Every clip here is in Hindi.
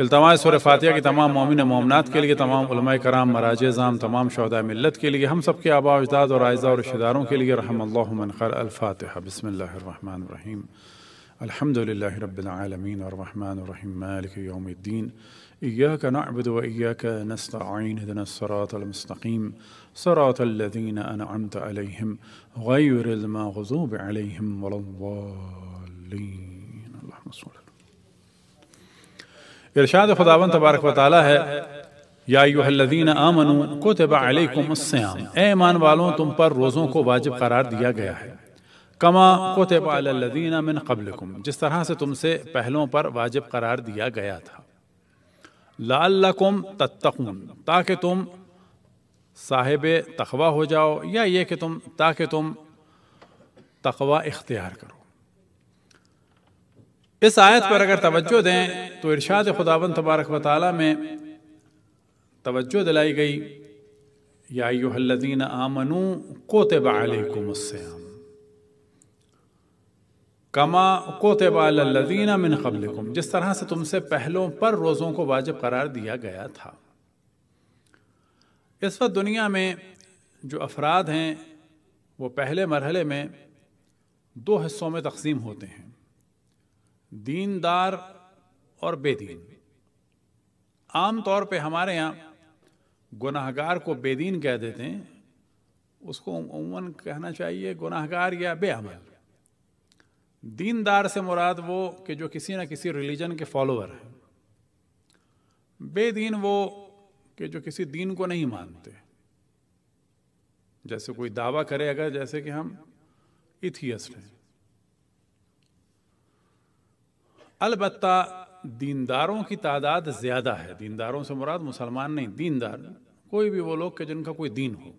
अल्तमा सुर फातिहा की तमाम मोमिन मोमनात के लिए तमाम कराम मराज ज़ाम तमाम शहदा मिलत के लिए हम सब के आबा अजदाद और आयज़ा और रिश्तेदारों के लिए रहम मनखर अल्फ़ातिहा बसमीम अलहमदिल्ला रबालमीन वरहमानरहीम मालिक यौमुद्दीन इय्याक नअबुद व इय्याक नस्तईन इहदिनस सिरातल सरातल्लज़ीन अनअमत अलैहिम गैरिल मग़ज़ूब अलैहिम वलद्दाल्लीन अल्लाहुम्मा इरशाद खुदावन तबारक वाली है यादीन आमनु कुतब अलैकुमुस्सियाम ए ईमान वालों, तुम पर रोज़ों को वाजिब करार दिया गया है। कमा कुतब अलल्लज़ीन मिन क़ब्लिकुम, जिस तरह से तुमसे पहलों पर वाजिब करार दिया गया था। लाल्लकुम तत्तकून, ताकि तुम साहिब तकवा हो जाओ, या ये कि तुम, ताकि तुम तकवा इख्तियार करो। इस आयत पर अगर तवज्जो दें तो इरशाद खुदावन तबारक वाली में तवज्जो दिलाई गई, या यादीन आमनू कोतबाकुमस्याम कमा कोतबालदीन मिन कबलकुम, जिस तरह से तुमसे पहलों पर रोज़ों को वाजिब करार दिया गया था। इस वक्त दुनिया में जो अफराद हैं, वो पहले मरहले में दो हिस्सों में तकसीम होते हैं। दीनदार और बेदीन। आम तौर पे हमारे यहाँ गुनाहगार को बेदीन कह देते हैं। उसको उमूमन कहना चाहिए गुनाहगार या बेअमल। दीनदार से मुराद वो कि जो किसी न किसी रिलीजन के फॉलोअर हैं। बेदीन वो कि जो किसी दीन को नहीं मानते। जैसे कोई दावा करे अगर जैसे कि हम इथियस्ट हैं। अलबत्ता दीनदारों की तादाद ज़्यादा है। दीनदारों से मुराद मुसलमान नहीं, दीनदार, कोई भी वो लोग के जिनका कोई दीन हो।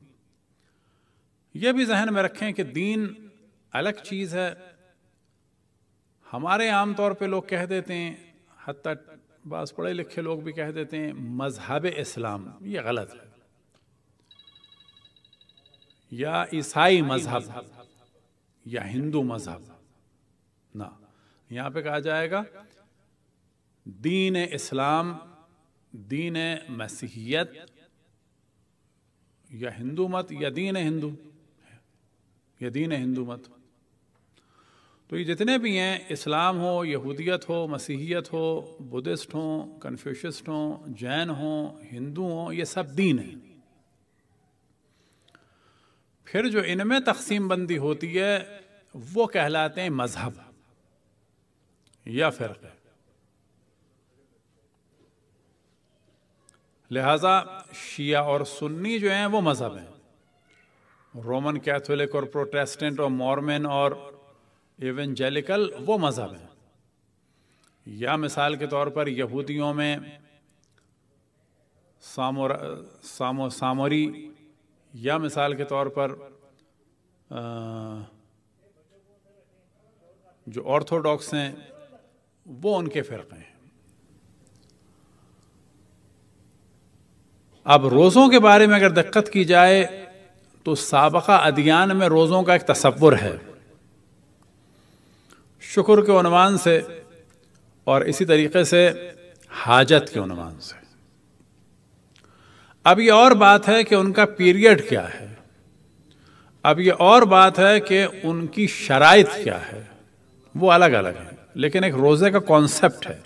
यह भी जहन में रखें कि दीन अलग चीज़ है। हमारे आम तौर पे लोग कह देते हैं हद तक बास पढ़े लिखे लोग भी कह देते हैं, मज़हब इस्लाम, ये गलत है। या ईसाई मज़हब, या हिंदू मज़हब, ना। यहाँ पे कहा जाएगा, दीन इस्लाम, दीन मसीहियत, या हिंदू मत, या दीन हिंदू, या दीन हिंदू मत। तो ये जितने भी हैं, इस्लाम हो, यहूदियत हो, मसीहियत हो, बुद्धिस्ट हो कन्फ्यूशिस्ट हो, जैन हो, हिंदू हो, ये सब दीन है। फिर जो इनमें तकसीम बंदी होती है, वो कहलाते हैं मज़हब। या फ़र्क है। लिहाजा शिया और सुन्नी जो हैं वो मज़हब हैं। रोमन कैथोलिक और प्रोटेस्टेंट और मॉर्मेन और एवेंजेलिकल वो मज़हब हैं। या मिसाल के तौर पर यहूदियों में सामोर सामो सामोरी या मिसाल के तौर पर आ, जो ऑर्थोडॉक्स हैं वो उनके फ़िरक़े हैं। अब रोज़ों के बारे में अगर दिक्कत की जाए तो सबका अदियान में रोज़ों का एक तस्वुर है। शुक्र के अनुमान से और इसी तरीके से हाजत के अनुमान से। अब ये और बात है कि उनका पीरियड क्या है। अब ये और बात है कि उनकी शराइत क्या है। वो अलग अलग है। लेकिन एक रोज़े का कॉन्सेप्ट है।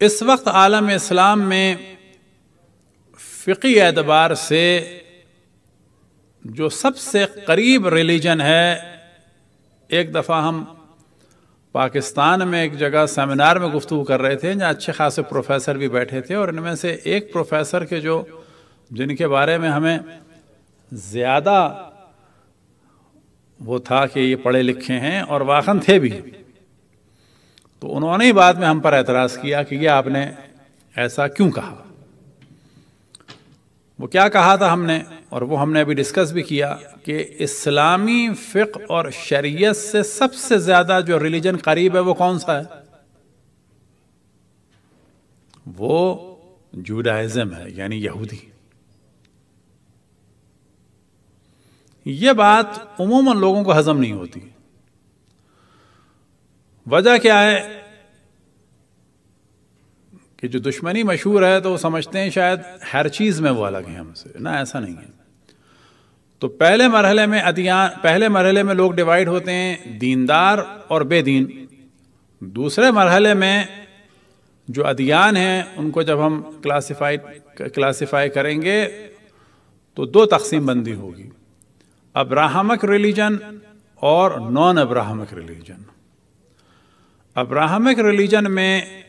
इस वक्त आलम इस्लाम में फ़िकी एतबार से जो सबसे करीब रिलीजन है, एक दफ़ा हम पाकिस्तान में एक जगह सेमिनार में गुफ्तु कर रहे थे, जहाँ अच्छे खासे प्रोफेसर भी बैठे थे और इनमें से एक प्रोफेसर के जो, जिनके बारे में हमें ज़्यादा वो था कि ये पढ़े लिखे हैं और वाखन थे भी। तो उन्होंने ही बाद में हम पर एतराज़ किया कि ये आपने ऐसा क्यों कहा? वो क्या कहा था हमने? और वो हमने अभी डिस्कस भी किया कि इस्लामी फ़िक और शरीयत से सबसे ज़्यादा जो रिलीजन करीब है वो कौन सा है? वो जूडाइज़म है, यानी यहूदी। ये बात उमूमन लोगों को हजम नहीं होती। वजह क्या है कि जो दुश्मनी मशहूर है तो वो समझते हैं शायद हर चीज़ में वो अलग है हमसे। ना, ऐसा नहीं है। तो पहले मरहले में अदियान, पहले मरहले में लोग डिवाइड होते हैं दीनदार और बेदीन। दूसरे मरहले में जो अदियान हैं, उनको जब हम क्लासिफाई क्लासिफाई करेंगे तो दो तकसीम बंदी होगी। अब्राहमक रिलीजन और non Abrahamic religion. Abrahamic religion में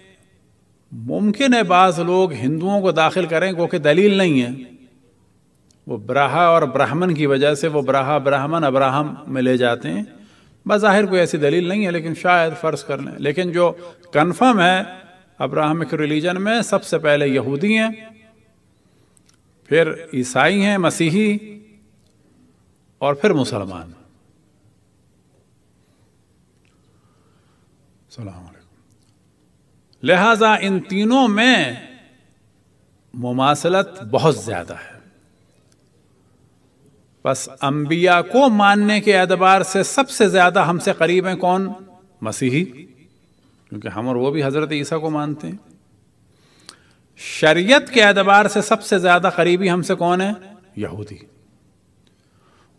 मुमकिन है बाज़ लोग हिंदुओं को दाखिल करें, क्योंकि दलील नहीं है। वो ब्राहा और ब्राह्मण की वजह से वो ब्राहा, ब्राह्मण, अब्राहम में ले जाते हैं। बज़ाहिर कोई ऐसी दलील नहीं है, लेकिन शायद फ़र्ज़ कर लें। लेकिन जो कन्फर्म है, अब्राहमिक रिलीजन में सबसे पहले यहूदी हैं, फिर ईसाई हैं, मसीही। और फिर मुसलमान। लिहाजा इन तीनों में मुमासलत बहुत ज़्यादा है। बस अंबिया को मानने के एतबार से सबसे ज़्यादा हमसे करीब हैं कौन? मसीही, क्योंकि हम और वो भी हज़रत ईसा को मानते हैं। शरीयत के एतबार से सबसे ज़्यादा करीबी हमसे कौन है? यहूदी।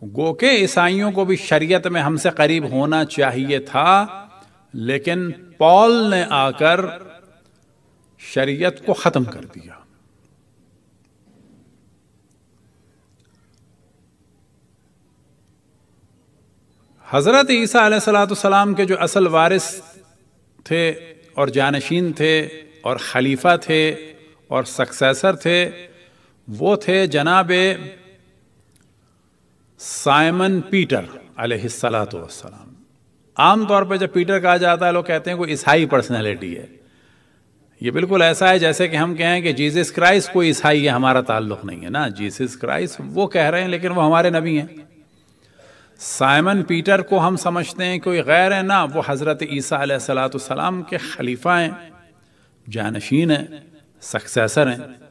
गो के ईसाइयों को भी शरीयत में हमसे करीब होना चाहिए था, लेकिन पॉल ने आकर शरीयत को ख़त्म कर दिया। हज़रत ईसा सलाम के जो असल वारिस थे और जानशीन थे और खलीफा थे और सक्सेसर थे, वो थे जनाब साइमन पीटर अलैहिस्सलाम आम तौर पर जब पीटर कहा जाता है, लोग कहते हैं, कोई ईसाई पर्सनैलिटी है। ये बिल्कुल ऐसा है जैसे कि हम कहें कि जीसस क्राइस्ट कोई ईसाई है, हमारा ताल्लुक नहीं है ना। जीसस क्राइस्ट वो कह रहे हैं, लेकिन वो हमारे नबी हैं। साइमन पीटर को हम समझते हैं, कोई गैर है ना, वो हज़रत ईसा सलाम के खलीफा हैं, जानशीन हैं सक्सेसर हैं।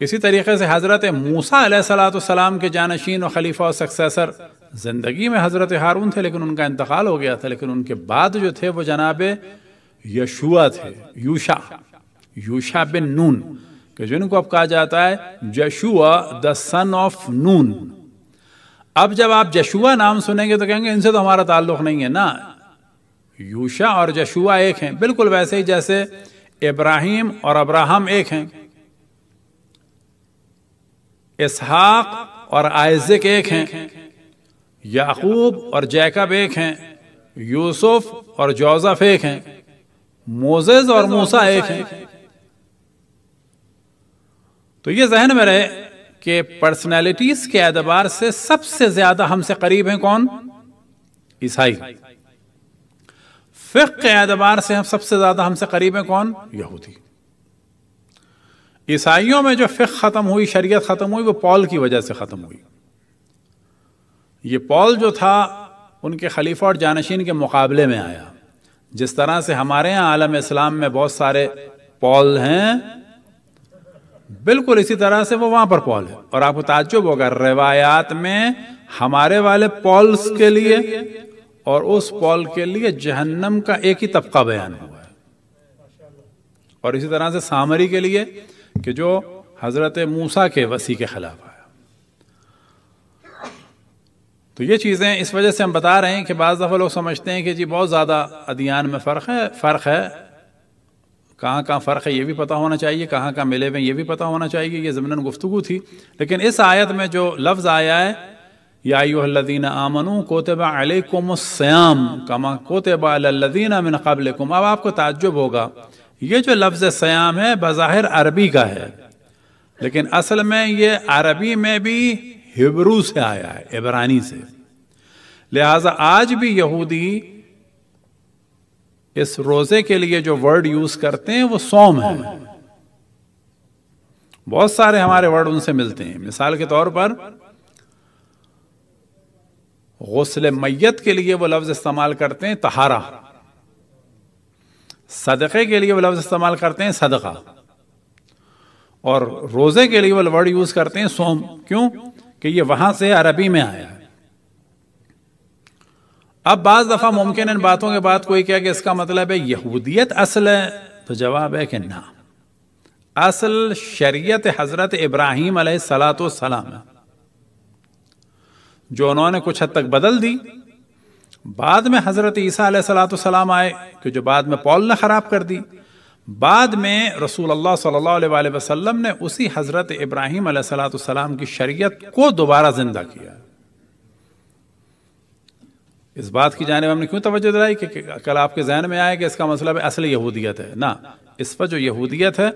इसी तरीके से हज़रत मूसा सलाम के जानशीन और खलीफा और सक्सेसर ज़िंदगी में हज़रत हारून थे, लेकिन उनका इंतकाल हो गया था। लेकिन उनके बाद जो थे, वो जनाब यशुआ थे, यूशा यूशा बिन नून, कि जिनको अब कहा जाता है जशुआ, द सन ऑफ़ नून। अब जब आप जशुआ नाम सुनेंगे तो कहेंगे, इनसे तो हमारा ताल्लुक नहीं है ना। यूशा और जशुआ एक हैं, बिल्कुल वैसे ही जैसे इब्राहिम और अब्राहम एक हैं। इसहाक और आयजिक एक हैं। याकूब और जैकब एक हैं। यूसुफ और जोजफ एक हैं। मोजेज और मूसा एक हैं। तो ये जहन में रहे कि पर्सनैलिटीज के एतबार से सबसे ज़्यादा हमसे करीब हैं कौन? ईसाई। फिक के एतबार से हम सबसे ज़्यादा हमसे करीब हैं कौन? यहूदी। ईसाइयों में जो फिक ख़त्म हुई, शरीयत ख़त्म हुई, वो पॉल की वजह से ख़त्म हुई। ये पॉल जो था, उनके खलीफा और जानशीन के मुकाबले में आया। जिस तरह से हमारे यहाँ आलम इस्लाम में बहुत सारे पॉल हैं, बिल्कुल इसी तरह से वो वहाँ पर पॉल है। और आपको ताज्जुब होगा, रिवायात में हमारे वाले पॉल्स के लिए और उस पॉल के लिए जहन्नम का एक ही तबका बयान हुआ है। और इसी तरह से सामरी के लिए कि जो हज़रत मूसा के वसी के खिलाफ आया। तो ये चीज़ें इस वजह से हम बता रहे हैं कि बाज़ दफ़ा लोग समझते हैं कि जी बहुत ज़्यादा अदियान में फ़र्क है फ़र्क है। कहाँ कहाँ फ़र्क है, ये भी पता होना चाहिए। कहाँ कहाँ मिले हुए ये भी पता होना चाहिए ये ज़मीन गुफ्तु थी। लेकिन इस आयत में जो लफ्ज़ आया है यादीन आमनु कोतबा अलकुमस्याम कमा कोतबा लदीन मिन कबलकुम। अब आपको ताज्जुब होगा ये जो लफ्ज़ सयाम है, बज़ाहिर अरबी का है। लेकिन असल में ये अरबी में भी हिब्रू से आया है, इबरानी से। लिहाजा आज भी यहूदी इस रोज़े के लिए जो वर्ड यूज़ करते हैं, वो सोम है। बहुत सारे हमारे वर्ड उनसे मिलते हैं। मिसाल के तौर पर, गौसल मैयत के लिए वो लफ्ज इस्तेमाल करते हैं, तहारा। सदक़े के लिए वो लफ्ज इस्तेमाल करते हैं सदका। और रोज़े के लिए वो वर्ड यूज़ करते हैं सोम। क्यों? कि ये वहाँ से अरबी में आया है। अब बाज दफ़ा मुमकिन इन बातों के बाद कोई कहे कि इसका मतलब है यहूदियत असल है तो जवाब है कि ना। असल शरीयत हज़रत इब्राहिम सलाम है, जो उन्होंने कुछ हद तक बदल दी। बाद में हज़रत ईसा सलाम आए कि जो बाद में पॉल ने खराब कर दी। बाद में रसूल अल्लाह सल्लल्लाहु अलैहि वसल्लम ने उसी हज़रत इब्राहिम सलाम की शरीयत को दोबारा ज़िंदा किया। इस बात की जाने हमने क्यों तवज्जो दिलाई कि कल आपके जहन में आया कि इसका मतलब असल यहूदियत है। ना, इस पर जो यहूदियत है,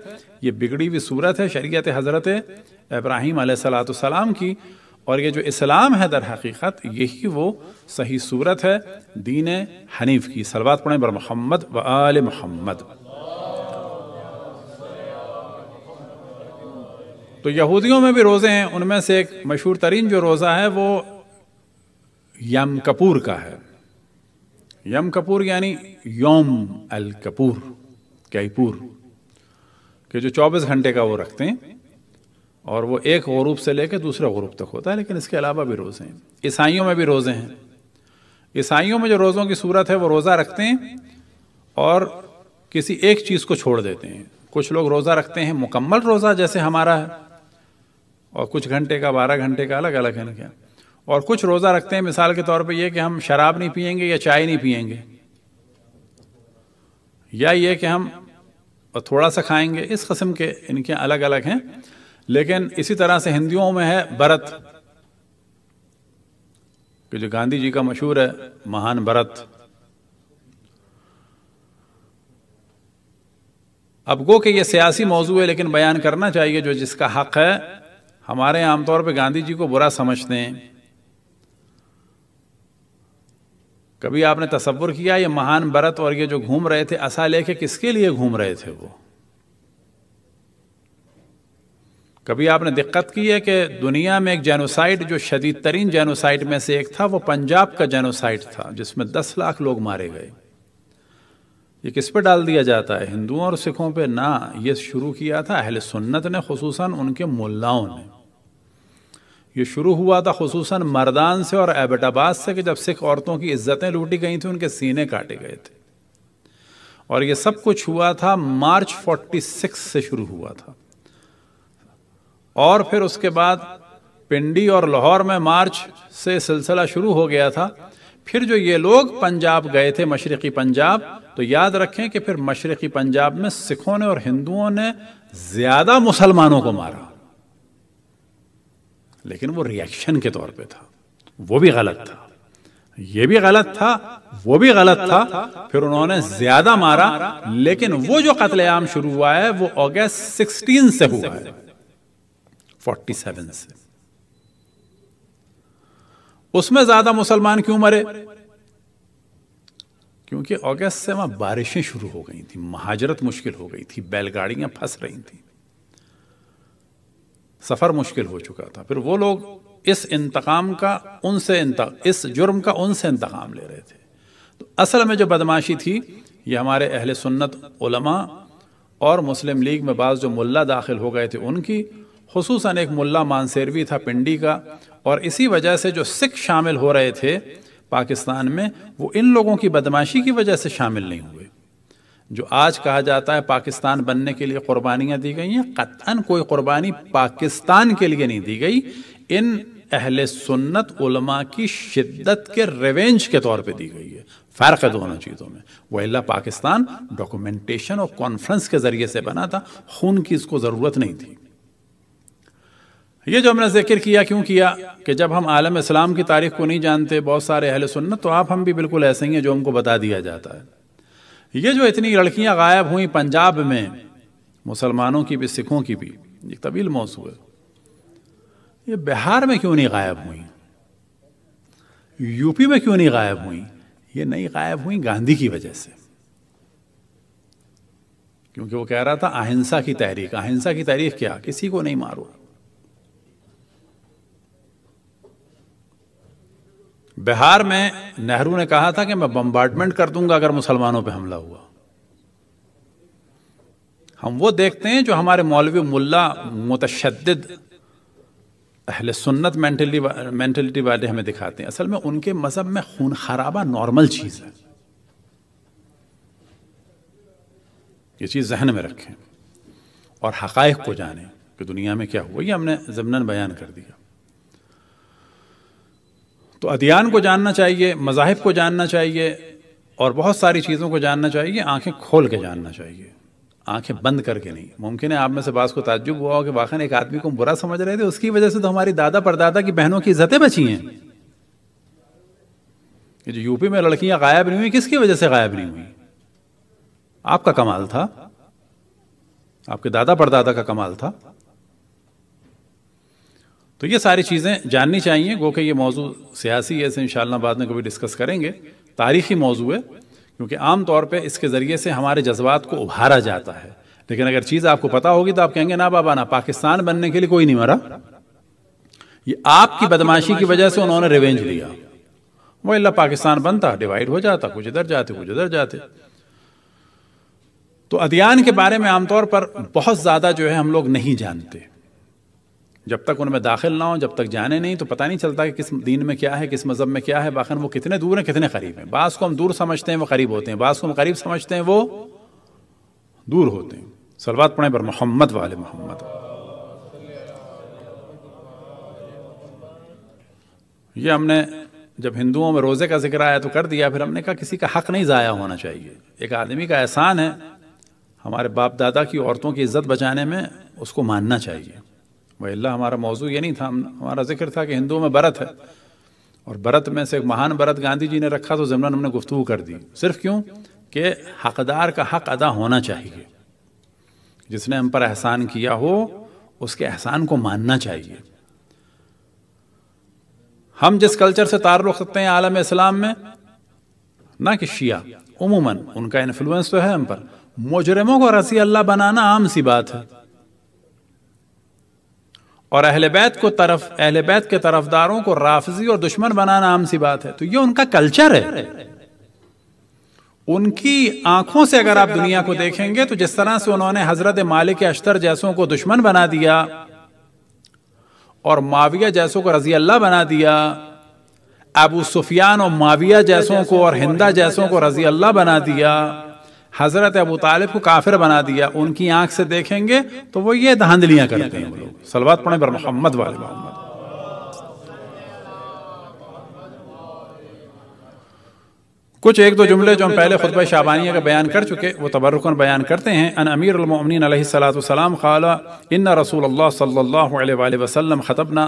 ये बिगड़ी हुई सूरत है, शरीयत हज़रत इब्राहिम सलाम की। और ये जो इस्लाम है दर हकीकत, यही वो सही सूरत है दीन हनीफ की। सलवात पढ़े बर मोहम्मद व आल मोहम्मद। तो यहूदियों में भी रोज़े हैं, उनमें से एक मशहूर तरीन जो रोज़ा है वो यम कपूर का है। यम कपूर यानी योम अल कपूर, कैपूर, के जो 24 घंटे का वो रखते हैं। और वो एक गरूब से लेकर दूसरे गरूब तक होता है, लेकिन इसके अलावा भी रोज़े हैं। ईसाइयों में भी रोज़े हैं। ईसाइयों में जो रोज़ों की सूरत है, वो रोज़ा रखते हैं और किसी एक चीज़ को छोड़ देते हैं। कुछ लोग रोज़ा रखते हैं, मुकम्मल रोज़ा जैसे हमारा है, और कुछ घंटे का, बारह घंटे का अलग अलग है ना क्या और कुछ रोज़ा रखते हैं, मिसाल के तौर पे ये कि हम शराब नहीं पियेंगे या चाय नहीं पियेंगे, या ये कि हम थोड़ा सा खाएँगे, इस कस्म के इनके अलग अलग हैं। लेकिन इसी तरह से हिंदुओं में है भरत। कि जो गांधी जी का मशहूर है, महान भरत। अब गो कि ये सियासी मौजू है, लेकिन बयान करना चाहिए, जो जिसका हक है, हमारे आमतौर पे गांधी जी को बुरा समझते हैं। कभी आपने तस्वुर किया, ये महान भरत और ये जो घूम रहे थे असा लेके किसके लिए घूम रहे थे वो? कभी आपने दिक्कत की है कि दुनिया में एक जेनोसाइड जो शदीद तरीन जेनोसाइड में से एक था, वो पंजाब का जेनोसाइड था, जिसमें दस लाख लोग मारे गए। ये किस पे डाल दिया जाता है? हिंदुओं और सिखों पे? ना, ये शुरू किया था अहल सुन्नत ने खसूस उनके मुल्लाओं ने। ये शुरू हुआ था खसूस मर्दान से और एबटाबाद से, कि जब सिख औरतों की इज्जतें लूटी गई थी, उनके सीने काटे गए थे। और ये सब कुछ हुआ था मार्च 46 से शुरू हुआ था। और फिर उसके बाद पिंडी और लाहौर में मार्च से सिलसिला शुरू हो गया था। फिर जो ये लोग पंजाब गए थे, मशरक़ी पंजाब तो याद रखें कि फिर मशरक़ी पंजाब में सिखों ने और हिंदुओं ने ज़्यादा मुसलमानों को मारा। लेकिन वो रिएक्शन के तौर पे था। वो भी गलत था। ये भी गलत था, वो भी गलत था, फिर उन्होंने ज़्यादा मारा। लेकिन वो जो कत्लेआम शुरू हुआ है, वो अगस्त 16 से हुआ है। 47 से। उसमें ज़्यादा मुसलमान क्यों मरे? क्योंकि अगस्त से वहाँ बारिशें शुरू हो गई थी, महाजरत मुश्किल हो गई थी, बैलगाड़ियाँ फंस रही थी। सफ़र मुश्किल हो चुका था। फिर वो लोग इस इंतकाम का, उनसे इस जुर्म का उनसे इंतकाम ले रहे थे। तो असल में जो बदमाशी थी, ये हमारे अहल सुन्नत, उलमा और मुस्लिम लीग में बाज़ जो मुल्ला दाखिल हो गए थे उनकी खसूस एक मुल्ला मानसेरवी था पिंडी का, और इसी वजह से जो सिख शामिल हो रहे थे पाकिस्तान में, वो इन लोगों की बदमाशी की वजह से शामिल नहीं हुए। जो आज कहा जाता है पाकिस्तान बनने के लिए कुर्बानियाँ दी गई हैं कतन कोई कुर्बानी पाकिस्तान के लिए नहीं दी गई, इन अहले सुन्नत उलमा की शिद्दत के रिवेंज के तौर पे दी गई है। फ़र्क है दोनों चीज़ों में। वह पाकिस्तान डॉक्यूमेंटेशन और कॉन्फ्रेंस के ज़रिए से बना था, खून की इसको ज़रूरत नहीं थी। ये जो हमने ज़िक्र किया, क्यों किया? कि जब हम आलम इस्लाम की तारीख को नहीं जानते, बहुत सारे अहल सुन्नत तो आप हम भी बिल्कुल ऐसे ही हैं जो हमको बता दिया जाता है। ये जो इतनी लड़कियाँ गायब हुई पंजाब में, मुसलमानों की भी, सिखों की भी एक तवील मौसू है। ये बिहार में क्यों नहीं गायब हुई? यूपी में क्यों नहीं गायब हुई? ये नहीं गायब हुई गांधी की वजह से। क्योंकि वो कह रहा था, अहिंसा की तहरीक, अहिंसा की तहरीक क्या? किसी को नहीं मारो। बिहार में नेहरू ने कहा था कि मैं बम्बार्टमेंट कर दूँगा अगर मुसलमानों पे हमला हुआ। हम वो देखते हैं जो हमारे मौलवी मुल्ला मुतशद अहल सुन्नत मेंटलिटी मेंटलिटी वाले हमें दिखाते हैं। असल में उनके मज़हब में खून खराबा नॉर्मल चीज़ है। ये चीज़ जहन में रखें और हक़ को जानें कि दुनिया में क्या हुआ। ये हमने ज़मनन बयान कर दिया। तो अदियान को जानना चाहिए, मज़ाहिब को जानना चाहिए और बहुत सारी चीज़ों को जानना चाहिए, आँखें खोल के जानना चाहिए। आँखें बंद करके नहीं। मुमकिन है आप में से बास को ताज्जुब हुआ हो कि वाकई एक आदमी को बुरा समझ रहे थे, उसकी वजह से तो हमारी दादा परदादा की बहनों की इज्जतें बची हैं। ये जो यूपी में लड़कियाँ गायब नहीं हुई, किसकी वजह से गायब नहीं हुई? आपका कमाल था। आपके दादा परदादा का कमाल था। तो ये सारी चीज़ें जाननी चाहिए। गो कि ये मौजू सियासी है इन बाद में कभी डिस्कस करेंगे। तारीखी मौजू है, क्योंकि आम तौर पे इसके ज़रिए से हमारे जज्बात को उभारा जाता है। लेकिन अगर चीज़ आपको पता होगी तो आप कहेंगे, ना बाबा, ना, पाकिस्तान बनने के लिए कोई नहीं मरा। ये आपकी बदमाशी की वजह से उन्होंने रिवेंज लिया। वो अल्लाह पाकिस्तान बनता डिवाइड हो जाता, कुछ इधर जाते, कुछ इधर जाते। तो अदियान के बारे में आमतौर पर बहुत ज़्यादा जो है हम लोग नहीं जानते। जब तक उनमें दाखिल ना हो, जब तक जाने नहीं तो पता नहीं चलता कि किस दीन में क्या है, किस मज़हब में क्या है। बाखन वो कितने दूर हैं, कितने करीब हैं। बास को हम दूर समझते हैं, वो करीब होते हैं। बास को हम करीब समझते हैं, वो दूर होते हैं। सलवात पढ़े पर मोहम्मद वाले मोहम्मद। ये हमने जब हिंदुओं में रोज़े का ज़िक्र आया तो कर दिया, फिर हमने कहा किसी का हक नहीं ज़ाया होना चाहिए। एक आदमी का एहसान है, हमारे बाप दादा की औरतों की इज़्ज़त बचाने में उसको मानना चाहिए। वह हमारा मौजू ये नहीं था। हमारा ज़िक्र था कि हिंदुओं में बरत है। और बरत में से एक महान बरत गांधी जी ने रखा तो जमन हमने गुफ्तु कर दी। सिर्फ़ क्यों? कि हकदार का हक अदा होना चाहिए। जिसने हम पर एहसान किया हो, उसके एहसान को मानना चाहिए। हम जिस कल्चर से तारुख रखते हैं आलम इस्लाम में, ना कि शिया, उमूमन, उनका इन्फ्लुएंस तो है हम पर। मुजरमों को रसी अल्लाह बनाना आम सी बात है। और अहल बैत को तरफ़, अहल बैत के तरफदारों को राफजी और दुश्मन बनाना आम सी बात है। तो ये उनका कल्चर है। उनकी आँखों से अगर आप दुनिया को देखेंगे तो जिस तरह से उन्होंने हज़रत मालिक अश्तर जैसों को दुश्मन बना दिया और माविया जैसों को रज़ी अल्लाह बना दिया, अबू सुफियान और माविया जैसों को और हिंदा जैसों को रज़ी अल्लाह बना दिया हज़रत अबू तालिब को काफिर बना दिया, उनकी आँख से देखेंगे तो वो ये धांधलियाँ करते हैं लोग। सलवात पढ़े पर मोहम्मद वाले मोहम्मद। कुछ एक दो जुमले जो हम पहले खुतब शाबानिया का बयान कर चुके, वो तबरुकन बयान करते हैं। अन अमीर सलाम खाला इन रसूल अलैहि वसल्लम ख़तबना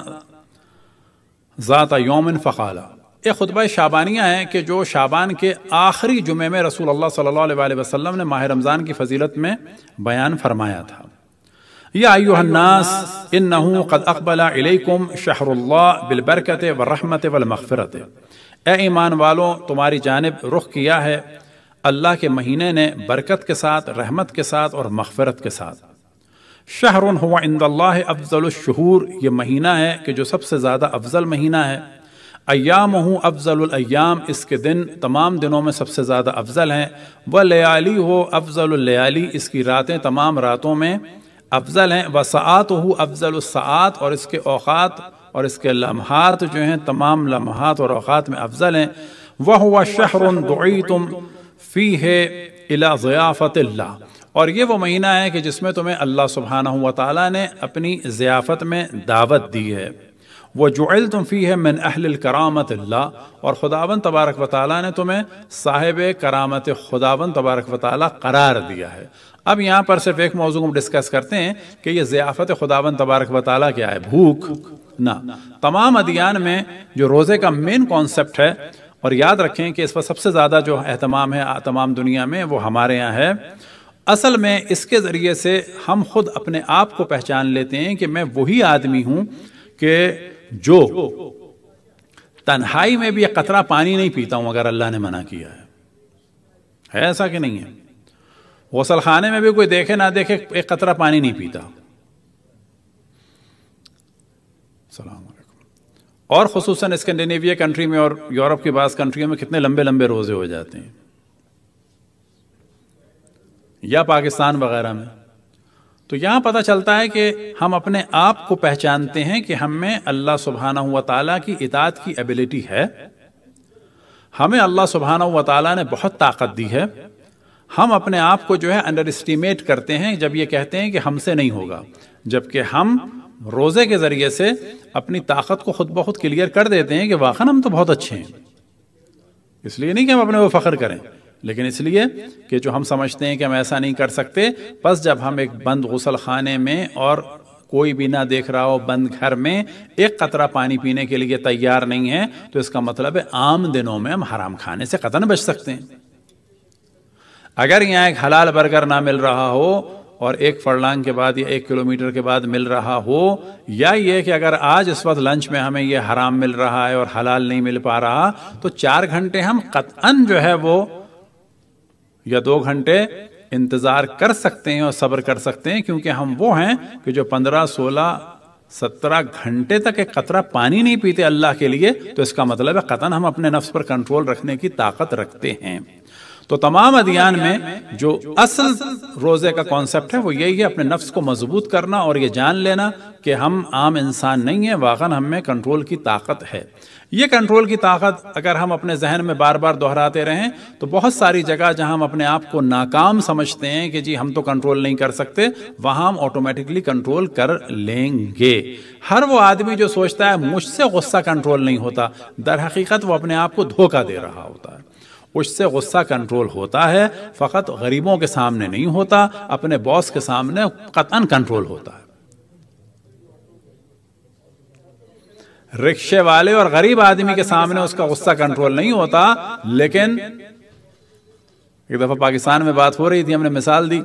ज़ात योमिन फ़ाला एक खुतब शाबानियाँ हैं कि जो शाबान के आखिरी जुमे में रसूल अल्लाह सल्लल्लाहु अलैहि वसल्लम ने माह रमज़ान की फजीलत में बयान फरमाया था। या आयुहन्नास इन नहू कद अकबलाकुम शहरुल्ला बिलबरकत व रहमत वलमफ़रत ए ईमान वालों, तुम्हारी जानब रुख किया है। अल्लाह के महीने ने बरकत के साथ, रहमत के साथ और मग़फ़रत के साथ। शहर हुआ इंदल्ला अफजल शहूर, ये महीना है कि जो सबसे ज़्यादा अफजल महीना है। अयाम हूँ अफजल अयाम इसके दिन तमाम दिनों में सबसे ज़्यादा अफजल हैं। व लयाली हो अफजल लयाली, इसकी रातें तमाम रातों में अफजल हैं। व सात हो अफजल सात और इसके अवक़ात और इसके लम्हात जो हैं, तमाम लम्हात और अवक़ात में अफजल हैं। वह हुआ शहर तुम फ़ी है अला ज़ियाफ़त और ये वो महीना है कि जिसमें तुम्हें अल्लाह सुबहाना हुआ ताला ने अपनी ज़ियाफ़त में दावत दी है। वो जुल तुम फ़ी है मिन अहल करामत और खुदावन तबारक वाली ने तुम्हें साहिब करामत खुदावन तबारक वाली करार दिया है अब यहाँ पर सिर्फ़ एक मौजू को डिस्कस करते हैं कि ये ज़ियाफ़त खुदावन तबारक वाली क्या है भूख ना तमाम अदियान में जो रोज़े का मेन कॉन्सेप्ट है और याद रखें कि इस पर सबसे ज़्यादा जो अहतमाम है तमाम दुनिया में वो हमारे यहाँ है असल में इसके ज़रिए से हम खुद अपने आप को पहचान लेते हैं कि मैं वही आदमी हूँ कि जो तन्हाई में भी एक कतरा पानी नहीं पीता हूँ, अगर अल्लाह ने मना किया है। है ऐसा कि नहीं है? गसल खाने में भी कोई देखे ना देखे, एक कतरा पानी नहीं पीता। सलाम और खसूस स्कैंडिनेविया कंट्री में और यूरोप की बास कंट्रियों में कितने लंबे लंबे रोज़े हो जाते हैं। या पाकिस्तान वगैरह में। तो यहाँ पता चलता है कि हम अपने आप को पहचानते हैं कि हम में अल्लाह सुबहाना हुआ ताला की इतात की एबिलिटी है। हमें अल्लाह सुबहाना हुआ ताला ने बहुत ताकत दी है। हम अपने आप को जो है अंडर एस्टिमेट करते हैं जब ये कहते हैं कि हमसे नहीं होगा। जबकि हम रोज़े के ज़रिए से अपनी ताकत को खुद बहुत क्लियर कर देते हैं कि वाकन हम तो बहुत अच्छे हैं। इसलिए नहीं कि हम अपने वो फ़ख्र करें। लेकिन इसलिए कि जो हम समझते हैं कि हम ऐसा नहीं कर सकते, बस जब हम एक बंद गसल खाने में और कोई भी ना देख रहा हो बंद घर में, एक कतरा पानी पीने के लिए तैयार नहीं है तो इसका मतलब है आम दिनों में हम हराम खाने से कतन बच सकते हैं। अगर यहाँ एक हलाल बर्गर ना मिल रहा हो और एक फरलांग के बाद या एक किलोमीटर के बाद मिल रहा हो, या ये कि अगर आज इस वक्त लंच में हमें ये हराम मिल रहा है और हलाल नहीं मिल पा रहा तो चार घंटे हम कतन जो है वो या दो घंटे इंतज़ार कर सकते हैं और सब्र कर सकते हैं, क्योंकि हम वो हैं कि जो पंद्रह, सोलह, सत्रह घंटे तक एक कतरा पानी नहीं पीते अल्लाह के लिए तो इसका मतलब है कतन हम अपने नफ्स पर कंट्रोल रखने की ताकत रखते हैं। तो तमाम अदियान में जो असल रोज़े का कॉन्सेप्ट है, वो यही है, अपने नफ्स को मज़बूत करना और ये जान लेना कि हम आम इंसान नहीं है, वाकन हम कंट्रोल की ताकत है। ये कंट्रोल की ताकत अगर हम अपने जहन में बार बार दोहराते रहें तो बहुत सारी जगह जहाँ हम अपने आप को नाकाम समझते हैं कि जी, हम तो कंट्रोल नहीं कर सकते, वहाँ हम ऑटोमेटिकली कंट्रोल कर लेंगे। हर वो आदमी जो सोचता है, मुझसे गुस्सा कंट्रोल नहीं होता दर हकीकत वो अपने आप को धोखा दे रहा होता है। उससे गुस्सा कंट्रोल होता है, फ़कत गरीबों के सामने नहीं होता, अपने बॉस के सामने कतन कंट्रोल होता है। रिक्शे वाले और गरीब आदमी के सामने उसका गुस्सा कंट्रोल नहीं होता, लेकिन एक दफ़ा पाकिस्तान में बात हो रही थी, हमने मिसाल दी।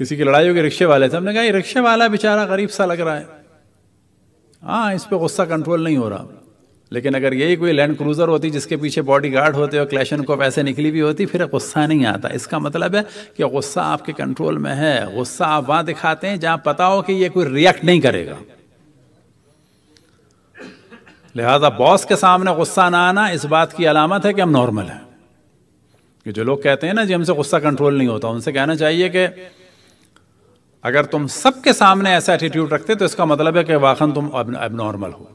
किसी की लड़ाई होगी, रिक्शे वाले से हमने कहा रिक्शे वाला बेचारा गरीब सा लग रहा है। हाँ इस पर गुस्सा कंट्रोल नहीं हो रहा। लेकिन अगर यही कोई लैंड क्रूज़र होती जिसके पीछे बॉडी गार्ड होते और क्लैशन को पैसे निकली भी होती, फिर गुस्सा नहीं आता। इसका मतलब है कि गुस्सा आपके कंट्रोल में है। गुस्सा आप वहाँ दिखाते हैं जहाँ पता हो कि ये कोई रिएक्ट नहीं करेगा। लिहाजा बॉस के सामने गुस्सा ना आना इस बात की अलामत है कि हम नॉर्मल हैं। कि जो लोग कहते हैं ना, जी, हमसे गुस्सा कंट्रोल नहीं होता। उनसे कहना चाहिए कि अगर तुम सबके सामने ऐसा एटीट्यूड रखते तो इसका मतलब है कि वाकन तुम अब नॉर्मल हो।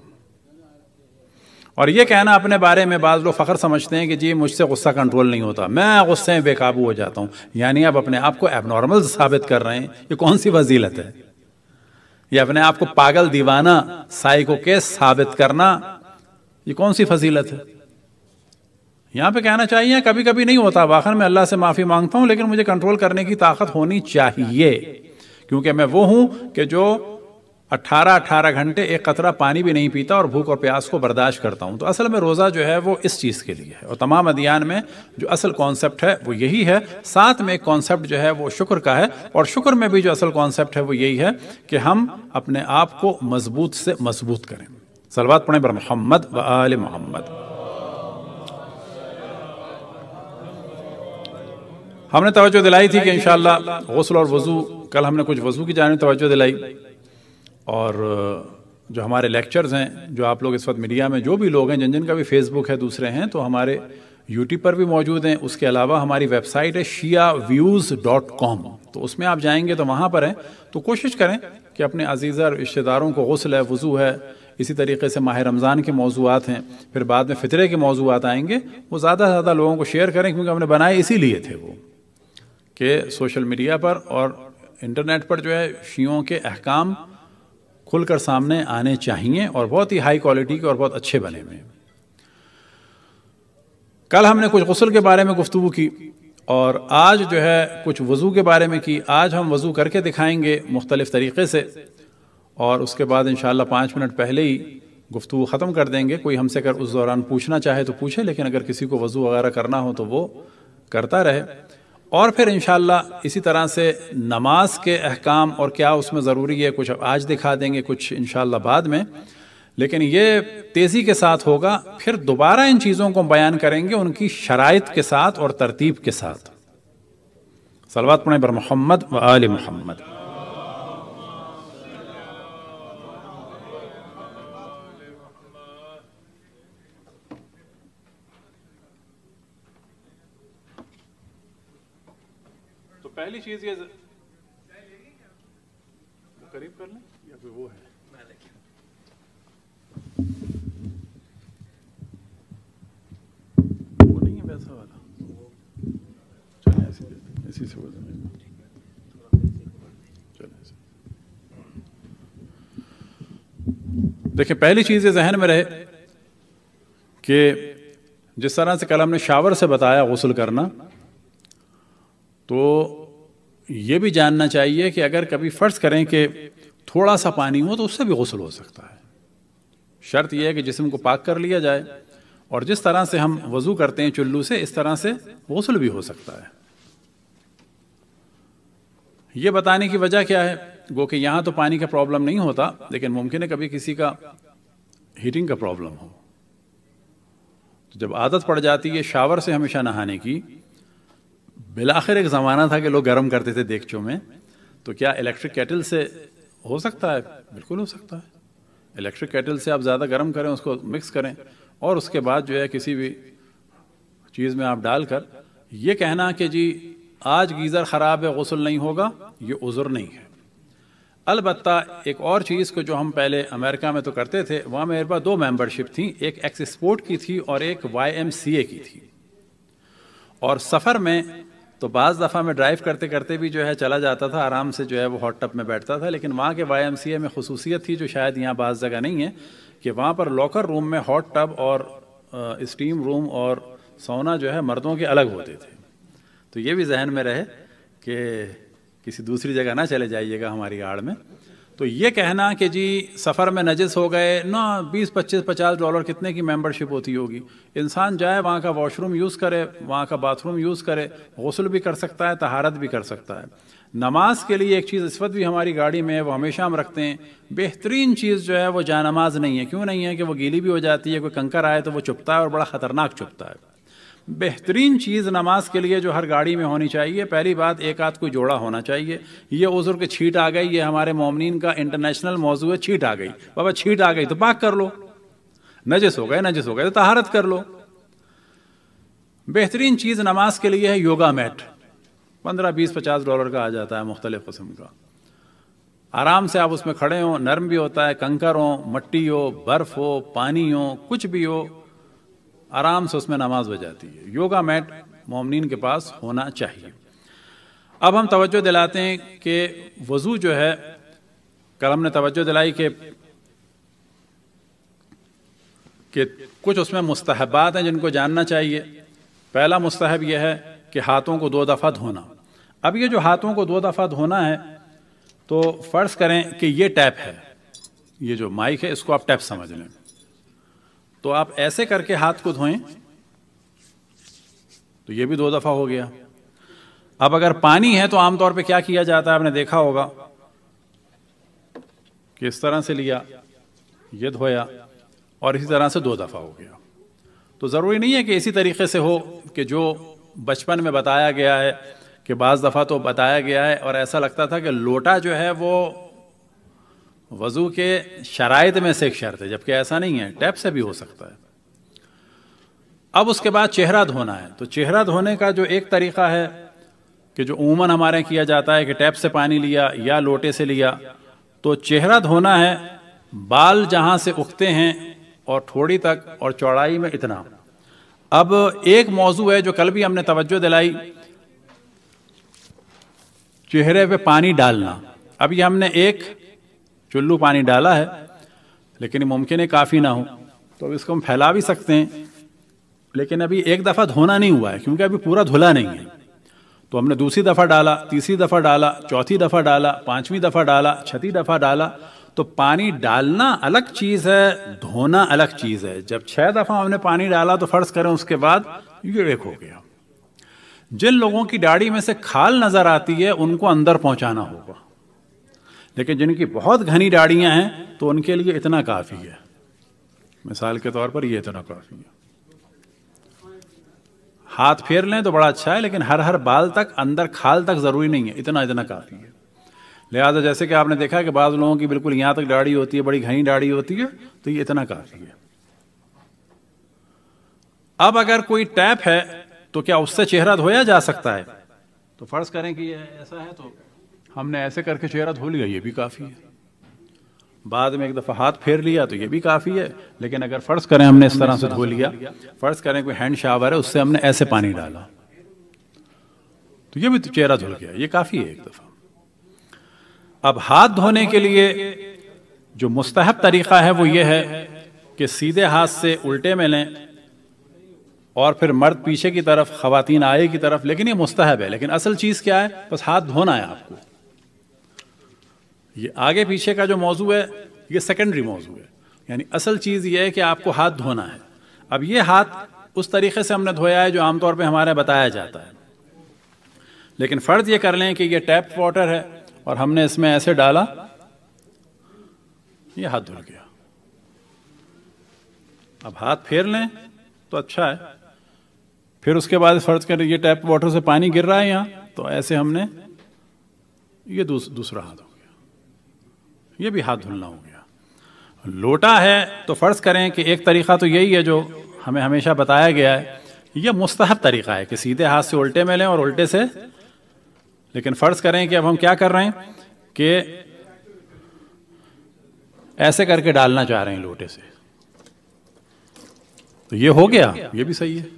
और ये कहना अपने बारे में बाद लोग फ़ख्र समझते हैं कि जी, मुझसे गुस्सा कंट्रोल नहीं होता। मैं गुस्से में बेकाबू हो जाता हूँ। यानी आप अपने आप को एबनॉर्मल साबित कर रहे हैं। ये कौन सी वजीलत है? ये अपने आप को पागल दीवाना, साइको के साबित करना, ये कौन सी फजीलत है? यहाँ पे कहना चाहिए कभी कभी नहीं होता। वाखर मैं अल्लाह से माफ़ी माँगता हूँ, लेकिन मुझे कंट्रोल करने की ताकत होनी चाहिए। क्योंकि मैं वो हूँ कि जो अट्ठारह अट्ठारह घंटे एक कतरा पानी भी नहीं पीता और भूख और प्यास को बर्दाश्त करता हूँ। तो असल में रोज़ा जो है वो इस चीज़ के लिए है। और तमाम अध्ययन में जो असल कॉन्सेप्ट है वो यही है। साथ में एक कॉन्सेप्ट जो है वो शुक्र का है। और शुक्र में भी जो असल कॉन्सेप्ट है वो यही है कि हम अपने आप को मज़बूत से मज़बूत करें। सलवात पढ़े, बर मोहम्मद व आल मोहम्मद। हमने तवज्जो दिलाई थी कि इंशाल्लाह गसल और वज़ू, कल हमने कुछ वज़ू की जाने तवज्जो दिलाई। और जो हमारे लेक्चर्स हैं, जो आप लोग इस वक्त मीडिया में जो भी लोग हैं जिन जिन का भी फेसबुक है, दूसरे हैं तो हमारे यूट्यूब पर भी मौजूद हैं। उसके अलावा हमारी वेबसाइट है शिया व्यूज़ डॉट कॉम तो उसमें आप जाएँगे तो वहाँ पर हैं। तो कोशिश करें कि अपने अजीज़ा रिश्तेदारों को गसल है, वज़ू है, इसी तरीके से माह रमज़ान के मौजूद हैं, फिर बाद में फ़ितरे के मौजूद आएँगे। वो ज़्यादा से ज़्यादा लोगों को शेयर करें, क्योंकि हमने बनाए इसीलिए थे वो, कि सोशल मीडिया पर और इंटरनेट पर जो है, शीयों के अहकाम खुलकर सामने आने चाहिए और बहुत ही हाई क्वालिटी के और बहुत अच्छे बने हुए कल हमने कुछ गसल के बारे में गुफ्तु की और आज जो है कुछ वज़ू के बारे में की। आज हम वज़ू करके दिखाएँगे मुख्तलिफ़ तरीक़े से और उसके बाद इन पाँच मिनट पहले ही गुफ्तु ख़त्म कर देंगे। कोई हमसे अगर उस दौरान पूछना चाहे तो पूछे, लेकिन अगर किसी को वज़ू वगैरह करना हो तो वो करता रहे। और फिर इन इसी तरह से नमाज़ के अहकाम और क्या उसमें ज़रूरी है, कुछ आज दिखा देंगे, कुछ इन बाद में। लेकिन ये तेज़ी के साथ होगा, फिर दोबारा इन चीज़ों को बयान करेंगे उनकी शराइत के साथ और तरतीब के साथ। सलवात पुणे बर मोहम्मद व आल मोहम्मद। पहली चीज़ ये करीब कर लें? या फिर वो है। ऐसा वाला। चले ऐसे इसी से देखिए, पहली चीज़ ये जहन में रहे कि जिस तरह से कल हमने शावर से बताया गसल करना तो ये भी जानना चाहिए कि अगर कभी फ़र्ज़ करें कि थोड़ा सा पानी हो तो उससे भी गसल हो सकता है। शर्त यह है कि जिसम को पाक कर लिया जाए और जिस तरह से हम वज़ू करते हैं चुल्लू से, इस तरह से गसल भी हो सकता है। ये बताने की वजह क्या है? गो कि यहाँ तो पानी का प्रॉब्लम नहीं होता, लेकिन मुमकिन है कभी किसी का हीटिंग का प्रॉब्लम हो। तो जब आदत पड़ जाती है शावर से हमेशा नहाने की बिलाखिर एक ज़माना था कि लोग गर्म करते थे देखचों में तो क्या इलेक्ट्रिक केटल से हो सकता है? बिल्कुल हो सकता है। इलेक्ट्रिक केटल से आप ज़्यादा गर्म करें, उसको मिक्स करें, और उसके बाद जो है किसी भी चीज़ में आप डालकर, ये कहना कि जी, आज गीज़र ख़राब है, गसल नहीं होगा, ये उज़र नहीं है। अलबत् एक और चीज़ को जो हम पहले अमेरिका में तो करते थे, वहाँ मेरे पास दो मेंबरशिप थी, एक एक्स स्पोर्ट की थी और एक वाई की थी। और सफ़र में तो बाज़ दफ़ा मैं ड्राइव करते करते भी जो है चला जाता था, आराम से जो है वो हॉट टप में बैठता था, लेकिन वहाँ के वाई एम सी ए में खसूसियत थी जो शायद यहाँ बाज़ जगह नहीं है, कि वहाँ पर लॉकर रूम में हॉट टब और स्टीम रूम और सोना जो है मर्दों के अलग होते थे। तो ये भी जहन में रहे कि किसी दूसरी जगह ना चले जाइएगा हमारी आड़ में। तो ये कहना कि जी, सफ़र में नजस हो गए, ना बीस, पच्चीस, पचास डॉलर कितने की मेंबरशिप होती होगी। इंसान जाए, वहाँ का वॉशरूम यूज़ करे, वहाँ का बाथरूम यूज़ करे, गसल भी कर सकता है, तहारत भी कर सकता है। नमाज़ के लिए एक चीज़ इस वक्त भी हमारी गाड़ी में है, वो हमेशा हम रखते हैं। बेहतरीन चीज़ जो है, वो जानमाज नहीं है। क्यों नहीं है कि वो गीली भी हो जाती है, कोई कंकर आए तो वो चुपता है और बड़ा ख़तरनाक चुपता है। बेहतरीन चीज़ नमाज़ के लिए जो हर गाड़ी में होनी चाहिए। पहली बात, एक आध कोई जोड़ा होना चाहिए। ये उजुर के छीट आ गई, ये हमारे मोमिन का इंटरनेशनल मौजू है, छीट आ गई। बाबा, छीट आ गई तो पाक कर लो। नजस हो गए, नजस हो गए तो तहारत कर लो। बेहतरीन चीज़ नमाज़ के लिए है योगा मैट। पंद्रह, बीस, पचास डॉलर का आ जाता है मुख्तलिफ़ कस्म का। आराम से आप उसमें खड़े हों, नरम भी होता है, कंकर हो, मट्टी हो, बर्फ़ हो, पानी हो, कुछ भी हो आराम से उसमें नमाज़ हो जाती है। योगा मैट मोमिन के पास होना चाहिए। अब हम तवज्जो दिलाते हैं कि वज़ू जो है, कल हमने तवज्जो दिलाई कि कि कुछ उसमें मुस्तहबात हैं जिनको जानना चाहिए। पहला मुस्तहब यह है कि हाथों को दो दफ़ा धोना। अब ये जो हाथों को दो दफ़ा धोना है तो फ़र्ज़ करें कि ये टैप है। ये जो माइक है, इसको आप टैप समझ लें। तो आप ऐसे करके हाथ को धोएँ। तो ये भी दो दफ़ा हो गया। अब अगर पानी है तो आमतौर पे क्या किया जाता है? आपने देखा होगा। कि इस तरह से लिया, ये धोया और इसी तरह से दो दफ़ा हो गया। तो ज़रूरी नहीं है कि इसी तरीके से हो कि जो बचपन में बताया गया है कि बाज़ दफ़ा तो बताया गया है और ऐसा लगता था कि लोटा जो है वो वज़ू के शराइत में से एक शर्त है, जबकि ऐसा नहीं है टैप से भी हो सकता है। अब उसके बाद चेहरा धोना है। तो चेहरा धोने का जो एक तरीका है कि जो उमूमन हमारे किया जाता है कि टैप से पानी लिया या लोटे से लिया तो चेहरा धोना है, बाल जहाँ से उगते हैं और थोड़ी तक और चौड़ाई में इतना। अब एक मौजू है जो कल भी हमने तवज्जो दिलाई, चेहरे पे पानी डालना। अभी हमने एक चुल्लू पानी डाला है, लेकिन मुमकिन है काफ़ी ना हो। तो अब इसको हम फैला भी सकते हैं, लेकिन अभी एक दफ़ा धोना नहीं हुआ है, क्योंकि अभी पूरा धुला नहीं है। तो हमने दूसरी दफ़ा डाला, तीसरी दफ़ा डाला, चौथी दफ़ा डाला, पांचवी दफ़ा डाला, छठी दफ़ा डाला। तो पानी डालना अलग चीज़ है, धोना अलग चीज़ है। जब छः दफ़ा हमने पानी डाला तो फ़र्ज़ करें उसके बाद ये एक हो गया जिन लोगों की दाढ़ी में से खाल नज़र आती है, उनको अंदर पहुंचाना होगा। लेकिन जिनकी बहुत घनी दाढ़ियाँ हैं तो उनके लिए इतना काफ़ी है। मिसाल के तौर पर ये इतना काफ़ी है। हाथ फेर लें तो बड़ा अच्छा है, लेकिन हर हर बाल तक, अंदर खाल तक ज़रूरी नहीं है। इतना इतना काफ़ी है। लिहाजा जैसे कि आपने देखा कि बाद लोगों की बिल्कुल यहाँ तक दाढ़ी होती है, बड़ी घनी दाढ़ी होती है तो ये इतना काफ़ी है। अब अगर कोई टैप है तो क्या उससे चेहरा धोया जा सकता है? तो फ़र्ज़ करें कि ये ऐसा है तो हमने ऐसे करके चेहरा धो लिया ये भी काफ़ी है। बाद में एक दफ़ा हाथ फेर लिया तो ये भी काफ़ी है। लेकिन अगर फ़र्ज़ करें हमने इस तरह से धो लिया, फ़र्ज़ करें कोई हैंड शावर है, उससे हमने ऐसे पानी डाला तो ये भी तो चेहरा धुल गया, ये काफ़ी है एक दफ़ा। अब हाथ धोने के लिए जो मुस्तहब तरीक़ा है वो ये है कि सीधे हाथ से उल्टे में लें और फिर मर्द पीछे की तरफ़ खातन आए की तरफ़, लेकिन ये मुस्तहब है, लेकिन असल चीज़ क्या है? बस हाथ धोना है आपको। ये आगे पीछे का जो मौजू है ये सेकेंडरी मौजू है। यानी असल चीज़ ये है कि आपको हाथ धोना है। अब ये हाथ उस तरीके से हमने धोया है जो आमतौर पर हमारे बताया जाता है। लेकिन फ़र्ज़ ये कर लें कि ये टैप वाटर है और हमने इसमें ऐसे डाला ये हाथ धुल गया। अब हाथ फेर लें तो अच्छा है। फिर उसके बाद फ़र्ज़ करें ये टैप वाटर से पानी गिर रहा है यहाँ तो ऐसे हमने ये दूस, दूसरा हाथ हो ये भी हाथ धुलना हो गया। लोटा है तो फ़र्ज़ करें कि एक तरीक़ा तो यही है जो हमें हमेशा बताया गया है यह मुस्तहब तरीक़ा है कि सीधे हाथ से उल्टे में लें और उल्टे से, लेकिन फ़र्ज़ करें कि अब हम क्या कर रहे हैं कि ऐसे करके डालना चाह रहे हैं लोटे से। तो ये हो गया, ये भी सही है।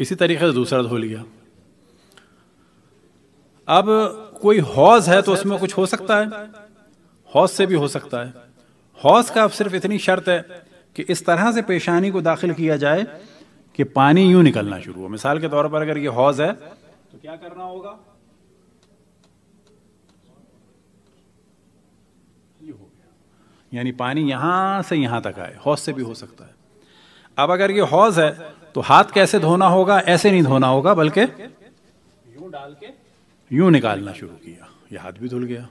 इसी तरीके से दूसरा धो लिया। अब कोई हौज है तो उसमें कुछ हो सकता है। हौज से भी हो सकता है। हौज का अब सिर्फ़ इतनी शर्त है कि इस तरह से पेशानी को दाखिल किया जाए कि पानी यूँ निकलना शुरू हो। मिसाल के तौर पर अगर ये हौज है तो क्या करना होगा? यानी पानी यहाँ से यहाँ तक आए। हौज से भी हो सकता है। अब अगर ये हौज है तो हाथ कैसे धोना होगा? ऐसे नहीं धोना होगा बल्कि यूँ डाल के यूँ निकालना शुरू किया। ये हाथ भी धुल गया।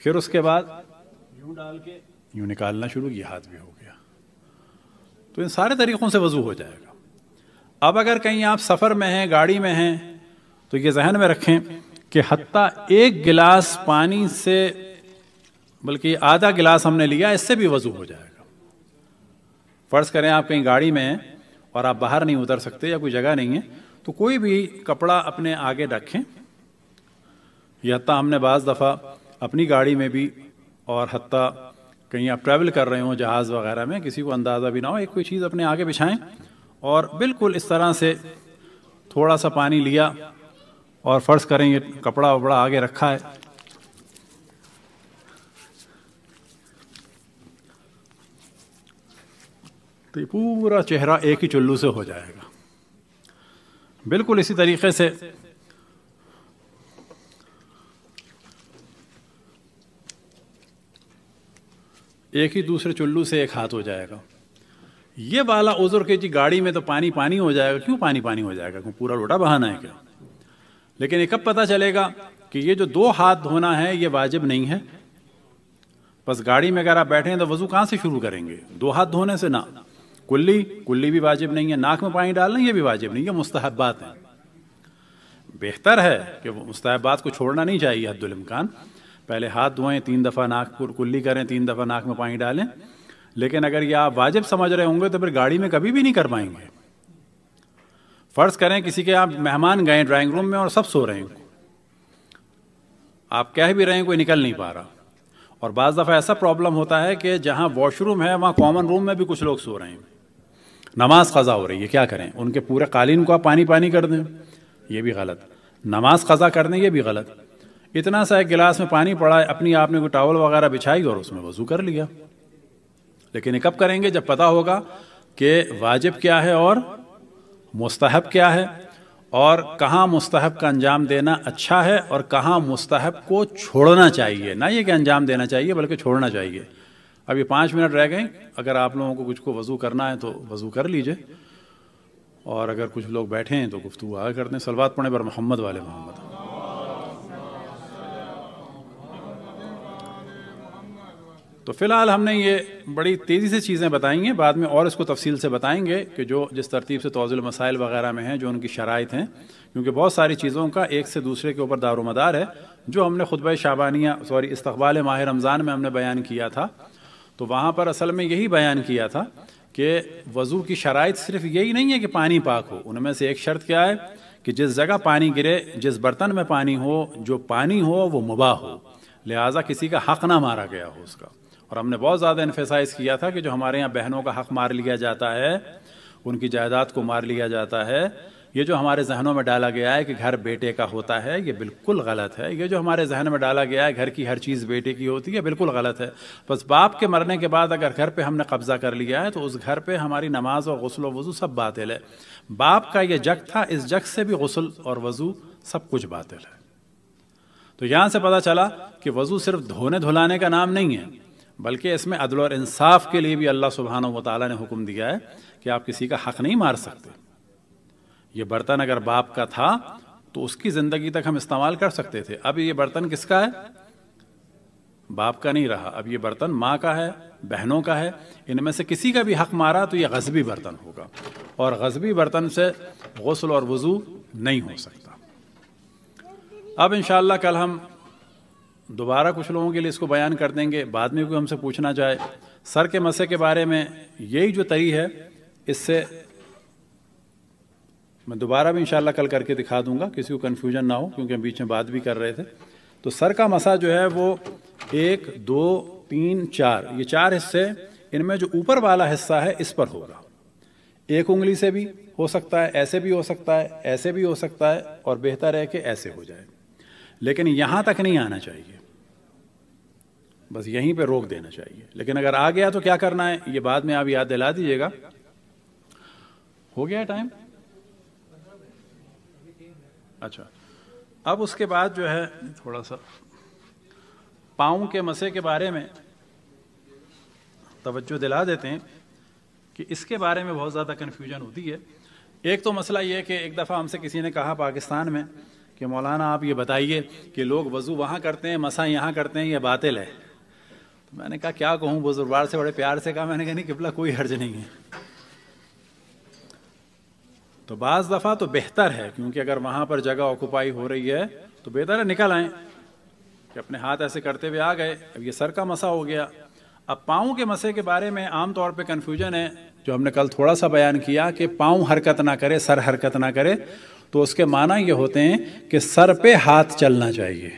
फिर उसके बाद यूँ डाल के यूँ निकालना शुरू किया, हाथ भी हो गया। तो इन सारे तरीक़ों से वज़ू हो जाएगा। अब अगर कहीं आप सफ़र में हैं, गाड़ी में हैं तो ये जहन में रखें कि हत्ता एक गिलास पानी से, बल्कि आधा गिलास हमने लिया, इससे भी वज़ू हो जाएगा। फ़र्ज़ करें आप कहीं गाड़ी में हैं और आप बाहर नहीं उतर सकते या कोई जगह नहीं है तो कोई भी कपड़ा अपने आगे रखें, या हत्ता हमने बाज़ दफ़ा अपनी गाड़ी में भी और हत्ता कहीं आप ट्रैवल कर रहे हो जहाज़ वगैरह में, किसी को अंदाज़ा भी ना हो, एक कोई चीज़ अपने आगे बिछाएँ और बिल्कुल इस तरह से थोड़ा सा पानी लिया और फ़र्ज़ करें ये कपड़ा वपड़ा आगे रखा है। तो पूरा चेहरा एक ही चुल्लू से हो जाएगा। बिल्कुल इसी तरीके से। एक ही दूसरे चुल्लू से एक हाथ हो जाएगा। ये वाला उजुर के जी गाड़ी में तो पानी पानी हो जाएगा, क्यों पानी पानी हो जाएगा? क्यों पूरा लोटा बहाना है क्या? लेकिन ये कब पता चलेगा कि ये जो दो हाथ धोना है, ये वाजिब नहीं है? बस गाड़ी में अगर आप बैठे हैं तो वज़ू कहाँ से शुरू करेंगे? दो हाथ धोने से ना। कुल्ली कुल्ली भी वाजिब नहीं है। नाक में पानी डालना, ये भी वाजिब नहीं है। मुस्तहबात है। बेहतर है कि मुस्तहबात को छोड़ना नहीं चाहिए हद्दुलमकान पहले हाथ धोएँ, तीन दफ़ा नाक कुल्ली करें, तीन दफ़ा नाक में पानी डालें। लेकिन अगर ये आप वाजिब समझ रहे होंगे तो फिर गाड़ी में कभी भी नहीं कर पाएँगे। फ़र्ज़ करें किसी के आप मेहमान गए ड्राइंग रूम में और सब सो रहे हैं। आप कह भी रहे हैं, कोई निकल नहीं पा रहा। और बज़ दफ़ा ऐसा प्रॉब्लम होता है कि जहाँ वॉशरूम है, वहाँ कॉमन रूम में भी कुछ लोग सो रहे हैं। नमाज़ ख़ज़ा हो रही है क्या करें? उनके पूरे कालीन को आप पानी पानी कर दें। ये भी गलत। नमाज़ ख़ज़ा कर दें ये भी गलत। इतना सा एक गिलास में पानी पड़ा है अपनी आपने कोई टावल वगैरह बिछाई और उसमें वज़ू कर लिया। लेकिन कब करेंगे? जब पता होगा कि वाजिब क्या है और मुस्तहब क्या है और कहाँ मुस्तहब का अंजाम देना अच्छा है और कहाँ मुस्तहब को छोड़ना चाहिए। ना ये कि अंजाम देना चाहिए, बल्कि छोड़ना चाहिए। अब ये पाँच मिनट रह गए, अगर आप लोगों को कुछ को वज़ू करना है तो वज़ू कर लीजिए। और अगर कुछ लोग बैठे हैं तो गुफ्तु आगे करते हैं। सलवात पढ़े पर मोहम्मद वाले मोहम्मद। तो फ़िलहाल हमने ये बड़ी तेज़ी से चीज़ें बताई हैं। बाद में और इसको तफसील से बताएँगे कि जो जिस तरतीब से तोज़ुल मसाइल वगैरह में हैं, जो उनकी शराइ हैं, क्योंकि बहुत सारी चीज़ों का एक से दूसरे के ऊपर दारोमदार है, जो हमने खुतब शाबानिया, सॉरी इस्तबाल माह रमज़ान में हमने बयान किया था। तो वहाँ पर असल में यही बयान किया था कि वज़ू की शराइ सिर्फ़ यही नहीं है कि पानी पाक हो, उनमें से एक शर्त क्या है कि जिस जगह पानी गिरे, जिस बर्तन में पानी हो, जो पानी हो, वो मुबा हो। लिहाजा किसी का हक़ ना मारा गया हो उसका। और हमने बहुत ज़्यादा इन्फेसाइज़ किया था कि जो हमारे यहाँ बहनों का हक़ मार लिया जाता है, उनकी जायदाद को मार लिया जाता है ये जो हमारे जहनों में डाला गया है कि घर बेटे का होता है, ये बिल्कुल गलत है। ये जो हमारे जहन में डाला गया है, घर की हर चीज़ बेटे की होती है बिल्कुल गलत है। बस बाप के मरने के बाद अगर घर पे हमने कब्ज़ा कर लिया है तो उस घर पे हमारी नमाज़ और गसल वज़ू सब बातिल है। बाप का ये जग था, इस जग से भी गसल और वज़ू सब कुछ बातिल है। तो यहाँ से पता चला कि वज़ू सिर्फ़ धोने धुलाने का नाम नहीं है, बल्कि इसमें अदल और इंसाफ के लिए भी अल्लाह सुबहान व ताली ने हुक्म दिया है कि आप किसी का हक नहीं मार सकते। ये बर्तन अगर बाप का था तो उसकी ज़िंदगी तक हम इस्तेमाल कर सकते थे। अब ये बर्तन किसका है? बाप का नहीं रहा। अब ये बर्तन माँ का है, बहनों का है। इनमें से किसी का भी हक मारा तो ये गजबी बर्तन होगा। और गजबी बर्तन से गसल और वज़ू नहीं हो सकता। अब इन कल हम दोबारा कुछ लोगों के लिए इसको बयान कर देंगे। बाद में कोई हमसे पूछना चाहे। सर के मसे के बारे में यही जो तरी है, इससे मैं दोबारा भी इंशाल्लाह कल करके दिखा दूँगा, किसी को कन्फ्यूज़न ना हो, क्योंकि हम बीच में बात भी कर रहे थे। तो सर का मसा जो है वो एक, दो, तीन, चार, ये चार हिस्से, इनमें जो ऊपर वाला हिस्सा है, इस पर होगा। एक उंगली से भी हो सकता है, ऐसे भी हो सकता है, ऐसे भी हो सकता है, और बेहतर है कि ऐसे हो जाए। लेकिन यहाँ तक नहीं आना चाहिए। बस यहीं पे रोक देना चाहिए। लेकिन अगर आ गया तो क्या करना है, ये बाद में आप याद दिला दीजिएगा। हो गया टाइम अच्छा। अब उसके बाद जो है, थोड़ा सा, पाँव के मसे के बारे में तवज्जो दिला देते हैं कि इसके बारे में बहुत ज़्यादा कन्फ्यूज़न होती है। एक तो मसला ये है कि एक दफ़ा हमसे किसी ने कहा पाकिस्तान में कि, मौलाना, आप ये बताइए कि लोग वज़ू वहाँ करते हैं, मसा यहाँ करते हैं, ये बातिल है? तो मैंने कहा, क्या कहूँ बुजुर्गवार से बड़े प्यार से कहा, मैंने कहा, नहीं, किबला, कोई हर्ज नहीं है। तो बाज़ दफ़ा तो बेहतर है, क्योंकि अगर वहाँ पर जगह ऑक्यूपाई हो रही है तो बेहतर है निकल आए। कि अपने हाथ ऐसे करते हुए आ गए, अब ये सर का मसा हो गया। अब पाँव के मसे के बारे में आम तौर पे कन्फ्यूज़न है, जो हमने कल थोड़ा सा बयान किया कि पाँव हरकत ना करे, सर हरकत ना करे तो उसके माना ये होते हैं कि सर पे हाथ चलना चाहिए।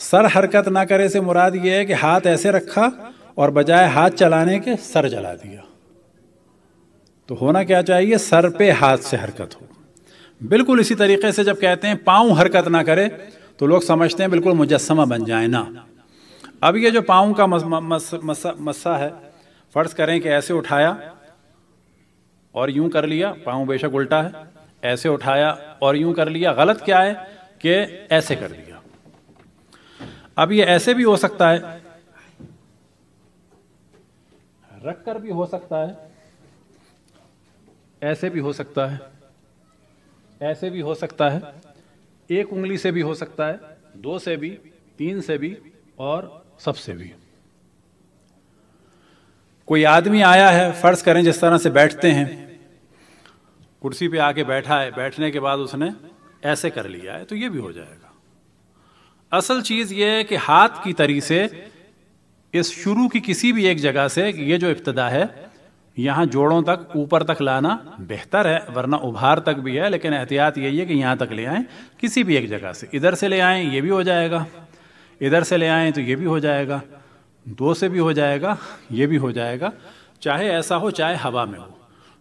सर हरकत ना करे से मुराद ये है कि हाथ ऐसे रखा और बजाय हाथ चलाने के सर जला दिया। तो होना क्या चाहिए? सर पे हाथ से हरकत हो। बिल्कुल इसी तरीके से जब कहते हैं पाँव हरकत ना करे तो लोग समझते हैं बिल्कुल मुजस्मा बन जाए ना। अब ये जो पाँव का मस, मस, मस, मस्सा है फ़र्ज़ करें कि ऐसे उठाया और यूँ कर लिया पाँव बेशक उल्टा है ऐसे उठाया और यूँ कर लिया। गलत क्या है कि ऐसे कर लिया अब ये ऐसे भी हो सकता है रख कर भी हो सकता है ऐसे भी हो सकता है। ऐसे भी हो सकता है। एक उंगली से भी हो सकता है, दो से भी, तीन से भी और सबसे भी। कोई आदमी आया है, फ़र्ज़ करें जिस तरह से बैठते हैं। कुर्सी पे आके बैठा है, बैठने के बाद उसने ऐसे कर लिया है तो ये भी हो जाएगा। असल चीज़ ये है कि हाथ की तरी से, इस शुरू की किसी भी एक जगह से ये जो इब्तदा है यहाँ जोड़ों तक, ऊपर तक लाना बेहतर है, वरना उभार तक भी है, लेकिन एहतियात यही है कि यहाँ तक ले आए, किसी भी एक जगह से। इधर से ले आए, ये भी हो जाएगा। इधर से ले आए तो ये भी हो जाएगा। दो से भी हो जाएगा, ये भी हो जाएगा। चाहे ऐसा हो, चाहे हवा में हो।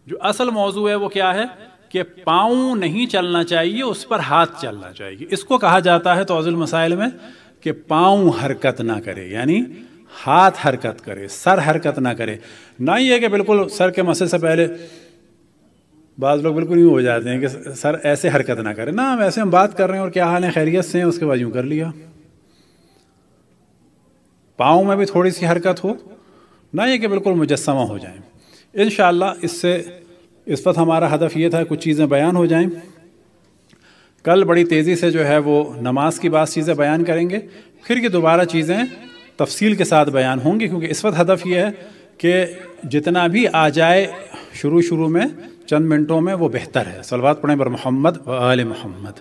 जो असल मौजू है वो क्या है? कि पाँव नहीं चलना चाहिए, उस पर हाथ चलना चाहिए। इसको कहा जाता है तोजुल मसाइल में कि पाँव हरकत ना करे। यानी हाथ हरकत करे, सर हरकत ना करे। ना ही है कि बिल्कुल सर के मसे से पहले बाद लोग बिल्कुल यूँ हो जाते हैं कि सर ऐसे हरकत ना करे। ना, वैसे हम बात कर रहे हैं और क्या हाल है, खैरियत से हैं, उसके बाद यूँ कर लिया। पाँव में भी थोड़ी सी हरकत हो, ना ये कि बिल्कुल मुजस्मा हो जाए। इन इससे, इस वक्त हमारा हदफ ये था, कुछ चीज़ें बयान हो जाएँ। कल बड़ी तेज़ी से जो है वो नमाज़ की बात चीज़ें बयान करेंगे, फिर ये दोबारा चीज़ें तफसील के साथ बयान होंगे, क्योंकि इस वक्त हदफ ये है कि जितना भी आ जाए शुरू शुरू में, चंद मिनटों में वो बेहतर है। सलवात पढ़े बर मोहम्मद व आल मोहम्मद।